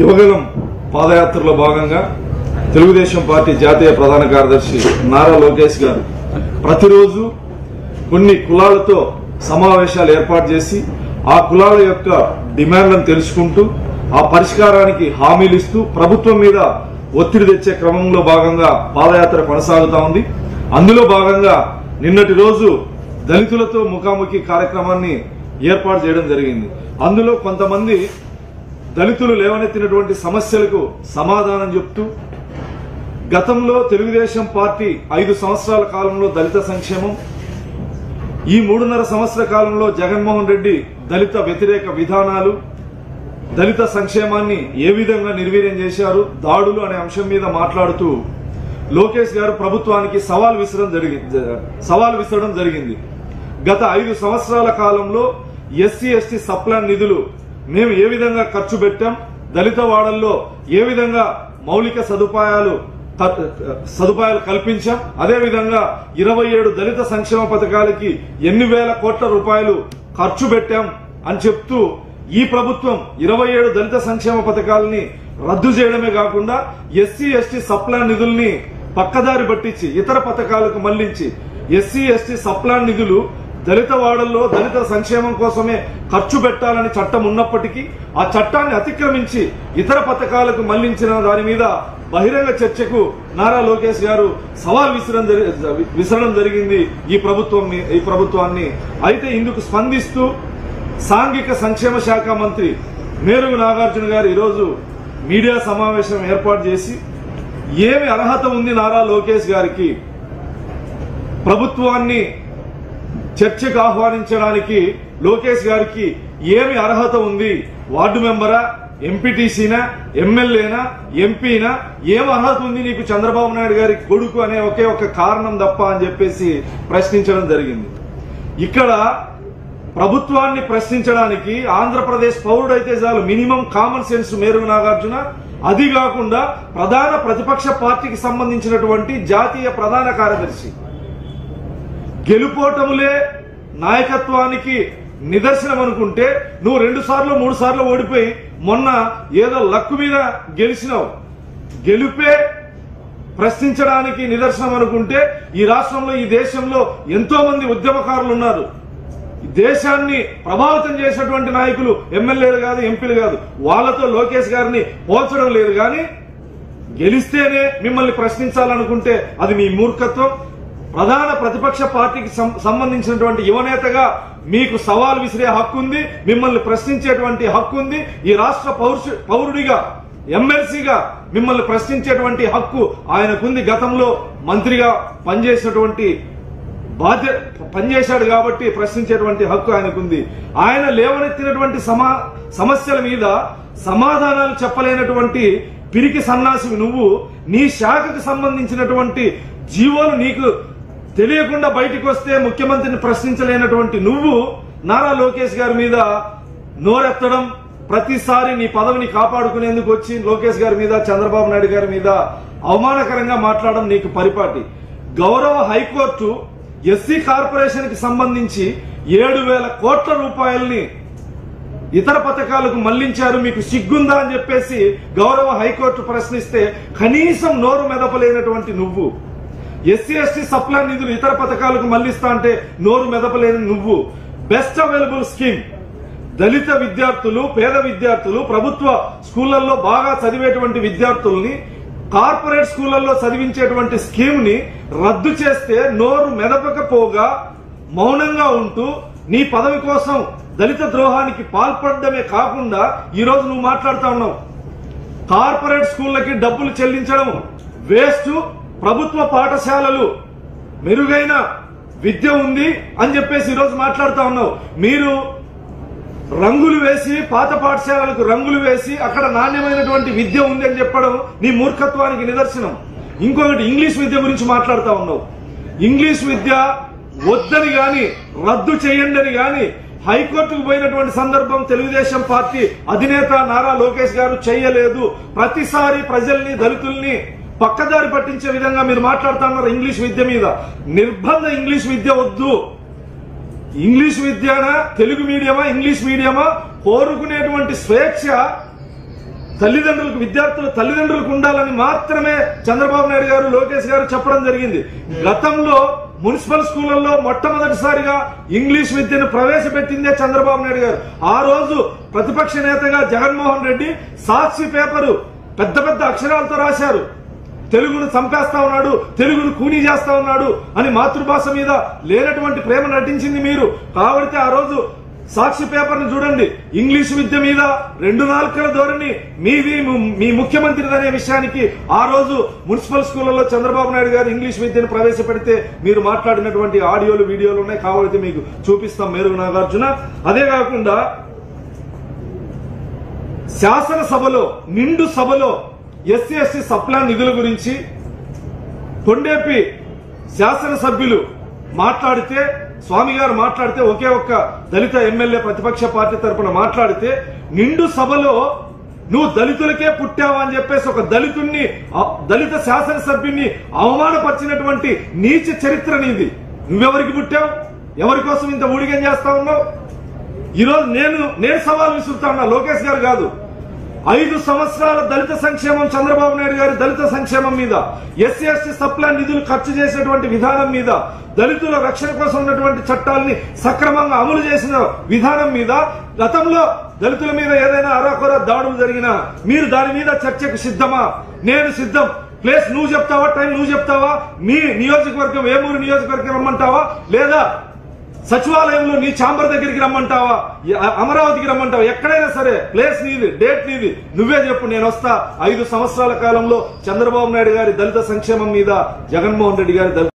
యువగలం పాదయాత్రలో భాగంగా తెలుగుదేశం పార్టీ జాతీయ ప్రధాన కార్యదర్శి నారా లోకేష్ గారు ప్రతిరోజు కొన్ని కులాలతో సమావేశాలు ఏర్పాటు చేసి ఆ కులాల యొక్క డిమాండ్లను తెలుసుకుంటూ ఆ పరిష్కారానికి హామీలు ఇస్తూ ప్రభుత్వం మీద ఒత్తిడి తెచ్చే క్రమంలో భాగంగా పాదయాత్ర కొనసాగుతా ఉంది. అందులో భాగంగా నిన్నటి రోజు దళితులతో ముఖాముఖి కార్యక్రమాన్ని ఏర్పాటు చేయడం జరిగింది. అందులో కొంతమంది దళితులు లేవనెత్తినటువంటి సమస్యలకు సమాధానం చెప్తూ గతంలో తెలుగుదేశం పార్టీ ఐదు సంవత్సరాల కాలంలో దళిత సంక్షేమం ఈ మూడున్నర సంవత్సర కాలంలో జగన్మోహన్ రెడ్డి దళిత వ్యతిరేక విధానాలు దళిత సంక్షేమాన్ని ఏ విధంగా నిర్వీర్యం చేశారు దాడులు అనే అంశం మీద మాట్లాడుతూ లోకేష్ గారు ప్రభుత్వానికి సవాల్ విసరడం జరిగింది సవాల్ విసరడం జరిగింది. గత ఐదు సంవత్సరాల కాలంలో ఎస్సీ ఎస్టీ సప్లాన్ నిధులు మేము ఏ విధంగా ఖర్చు పెట్టాం? దళిత వాడల్లో ఏ విధంగా మౌలిక సదుపాయాలు సదుపాయాలు కల్పించాం? అదే విధంగా ఇరవై ఏడు దళిత సంక్షేమ పథకాలకి ఎన్ని వేల కోట్ల రూపాయలు ఖర్చు పెట్టాం అని చెప్తూ ఈ ప్రభుత్వం ఇరవై ఏడు దళిత సంక్షేమ పథకాలని రద్దు చేయడమే కాకుండా ఎస్సీ ఎస్టీ సప్లాన్ నిధుల్ని పక్కదారి పట్టించి ఇతర పథకాలకు మళ్ళించి ఎస్సీ ఎస్టీ సప్లాన్ నిధులు దళిత వాడల్లో దళిత సంక్షేమం కోసమే ఖర్చు పెట్టాలని చట్టం ఉన్నప్పటికీ ఆ చట్టాన్ని అతిక్రమించి ఇతర పథకాలకు మళ్ళించిన దాని మీద బహిరంగ చర్చకు నారా లోకేష్ గారు సవాల్ విసరడం జరి- విసరడం జరిగింది ఈ ప్రభుత్వం ఈ ప్రభుత్వాన్ని. అయితే ఇందుకు స్పందిస్తూ సాంఘిక సంక్షేమ శాఖ మంత్రి మేరుగు నాగార్జున గారు ఈరోజు మీడియా సమావేశం ఏర్పాటు చేసి ఏమి అర్హత ఉంది నారా లోకేష్ గారికి ప్రభుత్వాన్ని చర్చకు ఆహ్వానించడానికి లోకేష్ గారికి ఏమి అర్హత ఉంది? వార్డు మెంబరా? ఎంపీటీసీనా? ఎమ్మెల్యేనా? ఎంపీనా? ఏం అర్హత ఉంది నీకు చంద్రబాబు నాయుడు గారి కొడుకు అనే ఒకే ఒక కారణం తప్ప అని చెప్పేసి ప్రశ్నించడం జరిగింది. ఇక్కడ ప్రభుత్వాన్ని ప్రశ్నించడానికి ఆంధ్రప్రదేశ్ పౌరుడైతే చాలు మినిమం కామన్ సెన్స్ మేరు నాగార్జున. అది కాకుండా ప్రధాన ప్రతిపక్ష పార్టీకి సంబంధించినటువంటి జాతీయ ప్రధాన కార్యదర్శి. గెలుపోటములే నాయకత్వానికి నిదర్శనం అనుకుంటే నువ్వు రెండు సార్లు మూడు సార్లు ఓడిపోయి మొన్న ఏదో లక్కు మీద గెలిచినావు. గెలుపే ప్రశ్నించడానికి నిదర్శనం అనుకుంటే ఈ రాష్ట్రంలో ఈ దేశంలో ఎంతో మంది ఉద్యమకారులు ఉన్నారు. దేశాన్ని ప్రభావితం చేసినటువంటి నాయకులు ఎమ్మెల్యేలు కాదు ఎంపీలు కాదు. వాళ్ళతో లోకేష్ గారిని పోల్చడం లేదు కానీ గెలిస్తేనే మిమ్మల్ని ప్రశ్నించాలనుకుంటే అది మీ మూర్ఖత్వం. ప్రధాన ప్రతిపక్ష పార్టీకి సం- సంబంధించినటువంటి యువనేతగా మీకు సవాల్ విసిరే హక్కు ఉంది మిమ్మల్ని ప్రశ్నించేటువంటి హక్కు ఉంది. ఈ రాష్ట్ర పౌరుషు పౌరుడిగా ఎమ్మెల్సీగా మిమ్మల్ని ప్రశ్నించేటువంటి హక్కు ఆయనకుంది. గతంలో మంత్రిగా పనిచేసినటువంటి బాధ్య పనిచేశాడు కాబట్టి ప్రశ్నించేటువంటి హక్కు ఆయనకుంది. ఆయన లేవనెత్తినటువంటి సమా సమస్యల మీద సమాధానాలు చెప్పలేనటువంటి పిరికి సన్నాసివి నువ్వు. నీ శాఖకు సంబంధించినటువంటి జీవోలు నీకు తెలియకుండా బయటికి వస్తే ముఖ్యమంత్రిని ప్రశ్నించలేనటువంటి నువ్వు నారా లోకేష్ గారి మీద నోరెత్తడం ప్రతిసారి నీ పదవిని కాపాడుకునేందుకు వచ్చి లోకేష్ గారి మీద చంద్రబాబు నాయుడు గారి మీద అవమానకరంగా మాట్లాడడం నీకు పరిపాటి. గౌరవ హైకోర్టు ఎస్సీ కార్పొరేషన్కి సంబంధించి ఏడు వేల కోట్ల రూపాయల్ని ఇతర పథకాలకు మళ్ళించారు మీకు సిగ్గుందా అని చెప్పేసి గౌరవ హైకోర్టు ప్రశ్నిస్తే కనీసం నోరు మెదపలేనటువంటి నువ్వు. ఎస్సీ ఎస్టీ సప్లై నిధులు ఇతర పథకాలకు మళ్ళిస్తా అంటే నోరు మెదపలేని నువ్వు. Best available scheme. దళిత విద్యార్థులు పేద విద్యార్థులు ప్రభుత్వ స్కూళ్ళలో బాగా చదివేటువంటి విద్యార్థుల్ని కార్పొరేట్ స్కూళ్ళలో చదివించేటువంటి స్కీమ్ని రద్దు చేస్తే నోరు మెదపకపోగా మౌనంగా ఉంటూ నీ పదవి కోసం దళిత ద్రోహానికి పాల్పడమే కాకుండా ఈ రోజు నువ్వు మాట్లాడుతా ఉన్నావు. కార్పొరేట్ స్కూళ్ళకి డబ్బులు చెల్లించడం వేస్ట్ ప్రభుత్వ పాఠశాలలు మెరుగైన విద్య ఉంది అని చెప్పేసి ఈరోజు మాట్లాడుతా ఉన్నావు. మీరు రంగులు వేసి పాత పాఠశాలలకు రంగులు వేసి అక్కడ నాణ్యమైనటువంటి విద్య ఉంది అని చెప్పడం నీ మూర్ఖత్వానికి నిదర్శనం. ఇంకొకటి ఇంగ్లీష్ విద్య గురించి మాట్లాడుతా ఉన్నావు. ఇంగ్లీష్ విద్య వద్దని గాని రద్దు చేయండి అని గాని హైకోర్టుకు పోయినటువంటి సందర్భం తెలుగుదేశం పార్టీ అధినేత నారా లోకేష్ గారు చేయలేదు. ప్రతిసారి ప్రజల్ని దళితుల్ని పక్కదారి పట్టించే విధంగా మీరు మాట్లాడుతున్నారు ఇంగ్లీష్ విద్య మీద. నిర్బంధ ఇంగ్లీష్ విద్య వద్దు. ఇంగ్లీష్ విద్యనా? తెలుగు మీడియమా? ఇంగ్లీష్ మీడియమా? కోరుకునేటువంటి స్వేచ్ఛ తల్లిదండ్రులకు విద్యార్థులు తల్లిదండ్రులకు ఉండాలని మాత్రమే చంద్రబాబు నాయుడు గారు లోకేష్ గారు చెప్పడం జరిగింది. గతంలో మున్సిపల్ స్కూళ్ళలో మొట్టమొదటిసారిగా ఇంగ్లీష్ విద్యను ప్రవేశపెట్టిందే చంద్రబాబు నాయుడు గారు. ఆ రోజు ప్రతిపక్ష నేతగా జగన్మోహన్ రెడ్డి సాక్షి పేపరు పెద్ద పెద్ద అక్షరాలతో రాశారు. తెలుగును చంపేస్తా ఉన్నాడు తెలుగును కూనీ చేస్తా ఉన్నాడు అని మాతృభాష మీద లేనటువంటి ప్రేమ నటించింది మీరు. కాబట్టి ఆ రోజు సాక్షి పేపర్ను చూడండి. ఇంగ్లీష్ విద్య మీద రెండు నాలుకల ధోరణి మీది మీ ముఖ్యమంత్రి అనే విషయానికి ఆ రోజు మున్సిపల్ స్కూళ్ళలో చంద్రబాబు నాయుడు గారు ఇంగ్లీష్ విద్యను ప్రవేశపెడితే మీరు మాట్లాడినటువంటి ఆడియోలు వీడియోలు ఉన్నాయి. కావాలైతే మీకు చూపిస్తాం మేరు నాగార్జున. అదే కాకుండా శాసనసభలో నిండు సభలో ఎస్సీ ఎస్టీ సప్లా నిధుల గురించి కొండేపి శాసనసభ్యులు మాట్లాడితే స్వామి గారు మాట్లాడితే ఒకే ఒక్క దళిత ఎమ్మెల్యే ప్రతిపక్ష పార్టీ తరపున మాట్లాడితే నిండు సభలో నువ్వు దళితులకే పుట్టావా అని చెప్పేసి ఒక దళితుణ్ణి దళిత శాసనసభ్యుణ్ణి అవమానపరిచినటువంటి నీచ చరిత్ర నీది. నువ్వెవరికి పుట్టావు? ఎవరి కోసం ఇంత ఊడిగం చేస్తా ఉన్నావు? ఈరోజు నేను నేను సవాల్ విసురుతా ఉన్నా లోకేష్ గారు కాదు. ఐదు సంవత్సరాల దళిత సంక్షేమం చంద్రబాబు నాయుడు గారి దళిత సంక్షేమం మీద ఎస్సీ ఎస్టీ సప్లై నిధులు ఖర్చు చేసేటువంటి విధానం మీద దళితుల రక్షణ కోసం ఉన్నటువంటి చట్టాలని సక్రమంగా అమలు చేసిన విధానం మీద గతంలో దళితుల మీద ఏదైనా అరాకొర దాడులు జరిగినా మీరు దాని మీద చర్చకు సిద్ధమా? నేను సిద్ధం. ప్లేస్ నువ్వు చెప్తావా? టైం నువ్వు చెప్తావా? మీ నియోజకవర్గం ఏమూరు నియోజకవర్గం రమ్మంటావా? లేదా సచివాలయంలో నీ చాంబర్ దగ్గరికి రమ్మంటావా? అమరావతికి రమ్మంటావా? ఎక్కడైనా సరే ప్లేస్ నీది డేట్ నీది. నువ్వే చెప్పు నేను వస్తా. ఐదు సంవత్సరాల కాలంలో చంద్రబాబు నాయుడు గారి దళిత సంక్షేమం మీద జగన్మోహన్ రెడ్డి గారి దళిత